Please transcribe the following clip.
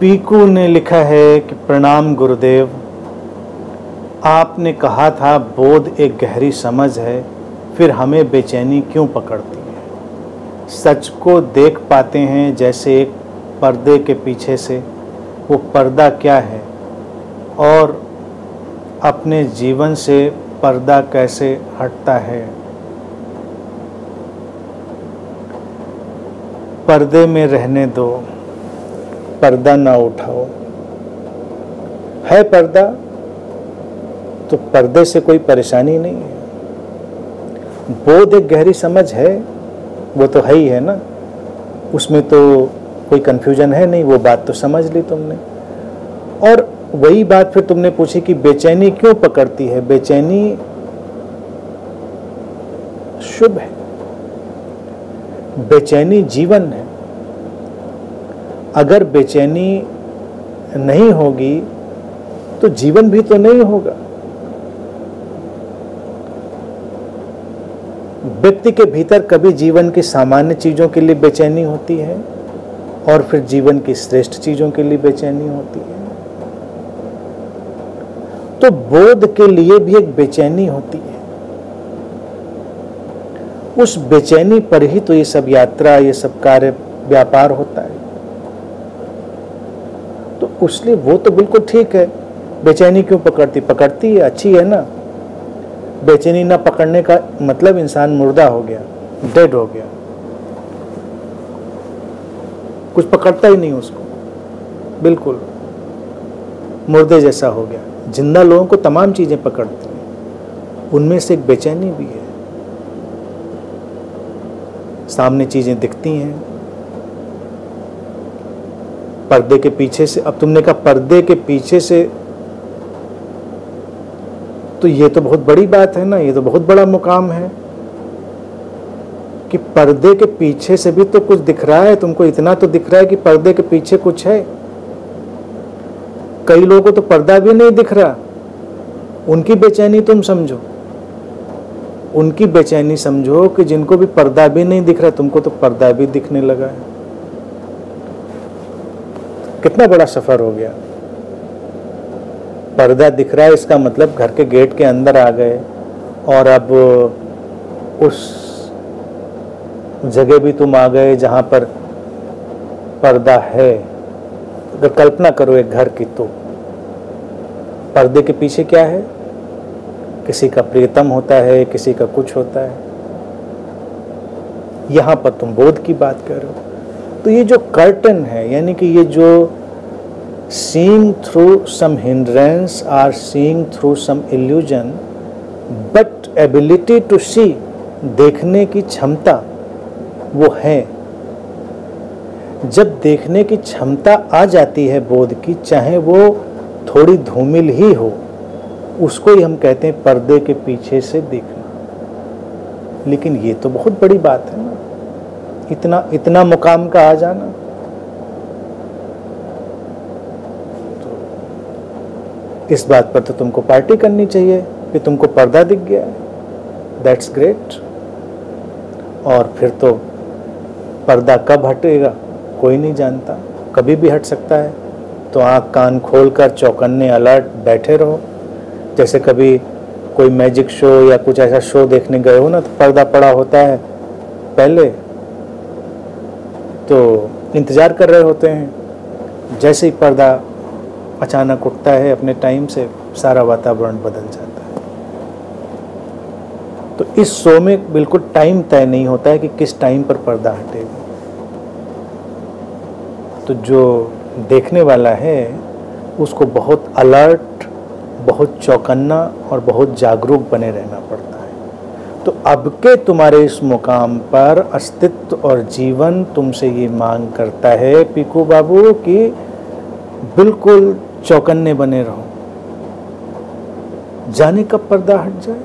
पीकू ने लिखा है कि प्रणाम गुरुदेव। आपने कहा था, बोध एक गहरी समझ है, फिर हमें बेचैनी क्यों पकड़ती है? सच को देख पाते हैं जैसे एक पर्दे के पीछे से। वो पर्दा क्या है? और अपने जीवन से पर्दा कैसे हटता है? पर्दे में रहने दो। पर्दा ना उठाओ। है पर्दा? तो पर्दे से कोई परेशानी नहीं है। बोध एक गहरी समझ है, वो तो है ही है ना। उसमें तो कोई कंफ्यूजन है नहीं, वो बात तो समझ ली तुमने। और वही बात फिर तुमने पूछी कि बेचैनी क्यों पकड़ती है? बेचैनी शुभ है। बेचैनी जीवन है। अगर बेचैनी नहीं होगी तो जीवन भी तो नहीं होगा। व्यक्ति के भीतर कभी जीवन की सामान्य चीज़ों के लिए बेचैनी होती है, और फिर जीवन की श्रेष्ठ चीज़ों के लिए बेचैनी होती है। तो बोध के लिए भी एक बेचैनी होती है। उस बेचैनी पर ही तो ये सब यात्रा, ये सब कार्य, व्यापार होता है। उसलिए वो तो बिल्कुल ठीक है। बेचैनी क्यों पकड़ती? पकड़ती है, अच्छी है ना। बेचैनी ना पकड़ने का मतलब इंसान मुर्दा हो गया डेड हो गया। कुछ पकड़ता ही नहीं उसको। बिल्कुल। मुर्दे जैसा हो गया। ज़िंदा लोगों को तमाम चीज़ें पकड़ती हैं। उनमें से एक बेचैनी भी है। सामने चीज़ें दिखती हैं। पर्दे के पीछे से, अब तुमने कहा पर्दे के पीछे से तो ये तो बहुत बड़ी बात है ना, ये तो बहुत बड़ा मुकाम है कि पर्दे के पीछे से भी तो कुछ दिख रहा है, तुमको इतना तो दिख रहा है कि पर्दे के पीछे कुछ है। कई लोगों को तो पर्दा भी नहीं दिख रहा। उनकी बेचैनी तुम समझो। उनकी बेचैनी समझो कि जिनको भी पर्दा भी नहीं दिख रहा, तुमको तो पर्दा भी दिखने लगा है। कितना बड़ा सफ़र हो गया। पर्दा दिख रहा है, इसका मतलब घर के गेट के अंदर आ गए और अब उस जगह भी तुम आ गए जहाँ पर पर्दा है। अगर कल्पना करो एक घर की तो। पर्दे के पीछे क्या है? किसी का प्रियतम होता है, किसी का कुछ होता है। यहाँ पर तुम बोध की बात कर रहे हो। तो ये जो कर्टन है, यानी कि ये जो seeing through some hindrance or seeing through some illusion, but ability to see, देखने की क्षमता, वो है। जब देखने की क्षमता आ जाती है बोध की, चाहे वो थोड़ी धूमिल ही हो, उसको ही हम कहते हैं पर्दे के पीछे से देखना। लेकिन ये तो बहुत बड़ी बात है ना। इतना इतना मुकाम का आ जाना। इस बात पर तो तुमको पार्टी करनी चाहिए, कि तुमको पर्दा दिख गया है। दैट्स ग्रेट और फिर तो पर्दा कब हटेगा, कोई नहीं जानता। कभी भी हट सकता है। तो आँख कान खोल कर चौकन्ने अलर्ट बैठे रहो। जैसे कभी कोई मैजिक शो या कुछ ऐसा शो देखने गए हो ना तो पर्दा पड़ा होता है पहले। तो इंतज़ार कर रहे होते हैं। जैसे ही पर्दा अचानक उठता है, अपने टाइम से सारा वातावरण बदल जाता है। तो इस शो में बिल्कुल टाइम तय नहीं होता है कि किस टाइम पर पर्दा हटेगा। तो जो देखने वाला है, उसको बहुत अलर्ट, बहुत चौकन्ना और बहुत जागरूक बने रहना पड़ता है। तो अब के तुम्हारे इस मुकाम पर अस्तित्व और जीवन तुमसे ये मांग करता है पीकू बाबू कि बिल्कुल चौकन्ने बने रहो। जाने कब पर्दा हट जाए?